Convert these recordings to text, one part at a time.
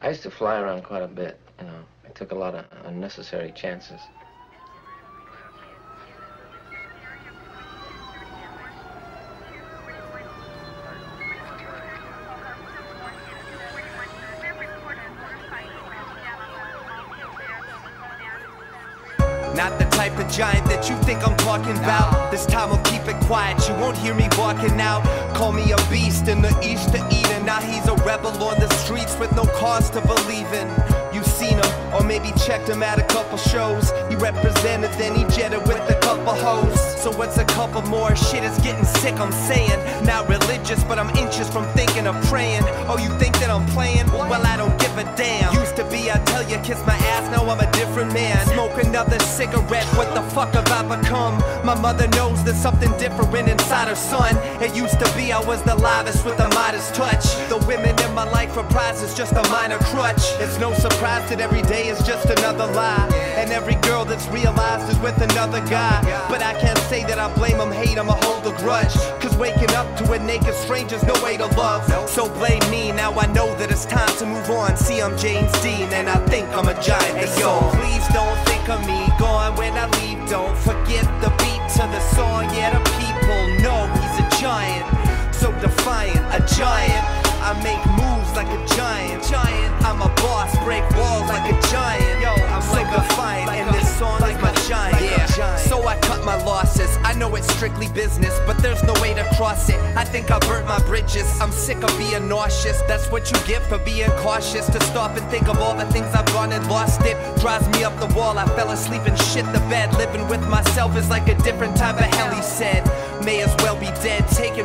I used to fly around quite a bit, you know. I took a lot of unnecessary chances. Not the type of giant that you think I'm talking about. This time I'll keep it quiet, you won't hear me walking out. Call me a beast in the east of Eden. Now he's a rebel on the streets with no cause to believe in. You've seen him, or maybe checked him at a couple shows. He represented, then he jetted with a couple hoes. So what's a couple more? Shit is getting sick, I'm saying. Not religious, but I'm inches from thinking of praying. Oh, you think that I'm playing? Well, I don't give a damn. Used to be, I tell you, kiss my ass, now I'm a different man. Smoke another cigarette, what the fuck have I become? My mother knows there's something different inside her son. It used to be I was the livest with the modest touch. The women in my life are prizes, just a minor crutch. It's no surprise that every day is just another lie. And every girl that's realized is with another guy. But I can't say that I blame them, hate them, or hold a grudge. Cause waking up to a naked stranger's no way to love. So blame me, now I know that it's time to move on. See, I'm James Dean, and I think I'm a giant. Hey, yo, please don't think of me gone when I leave. Don't forget the beat to the song. Yeah, the people strictly business, but there's no way to cross it. I think I burnt my bridges. I'm sick of being nauseous. That's what you get for being cautious. To stop and think of all the things I've gone and lost it. Drives me up the wall. I fell asleep and shit the bed. Living with myself is like a different type of hell, he said. May as well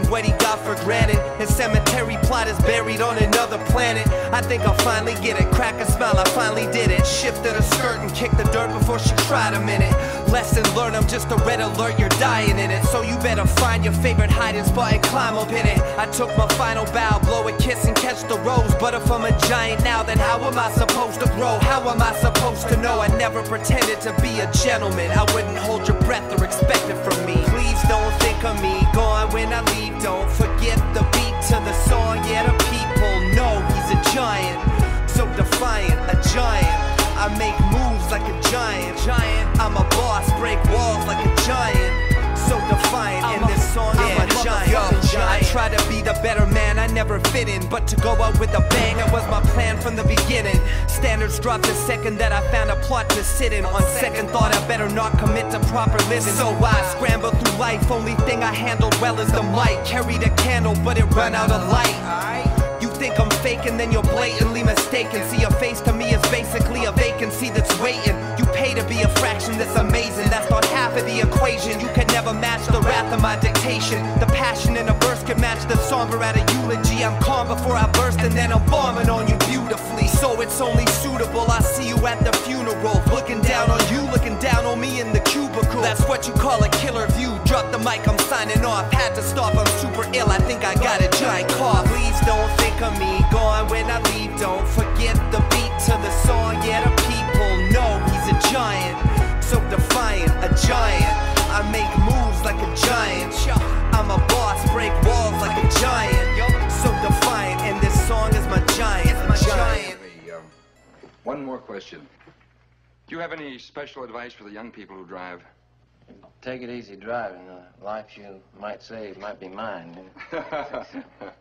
what he got for granted. His cemetery plot is buried on another planet. I think I'll finally get it. Crack a smile, I finally did it. Shifted a skirt and kicked the dirt before she tried a minute. Lesson learned, I'm just a red alert, you're dying in it. So you better find your favorite hiding spot and climb up in it. I took my final bow, blow a kiss and catch the rose. But if I'm a giant now, then how am I supposed to grow? How am I supposed to know? I never pretended to be a gentleman. I wouldn't hold your breath or expect it from me. Please don't think of me gone when I leave. Don't forget the beat to the song. Yeah, the people know he's a giant. So defiant, a giant. I make moves like a giant. Giant. I'm a boss, break walls like a giant. So defiant, and this song I'm a giant. Yo, I try to be the better never fit in. But to go out with a bang, that was my plan from the beginning. Standards dropped the second that I found a plot to sit in. On second thought, I better not commit to proper living. So I scramble through life, only thing I handled well is the mic. Carried a candle, but it ran out of light. You think I'm faking, then you're blatantly mistaken. See, a face to me is basically a vacancy that's waiting. You pay to be a fraction that's amazing. That's not half of the equation. You can never match the wrath of my dictation. The passion in a verse could match the somber at a eulogy. I'm calm before I burst, and then I'm bombing on you beautifully. So it's only suitable. I see you at the funeral, looking down on you, looking down on me in the cubicle. That's what you call a killer view. Drop the mic, I'm signing off. Had to stop, I'm super ill. I think I got a giant cough. Please don't think of me gone when I leave. Don't forget the beat to the song. Yeah, the people know he's a giant. So defiant, a giant. I make moves like a giant. One more question. Do you have any special advice for the young people who drive? Take it easy driving. The life you might save might be mine.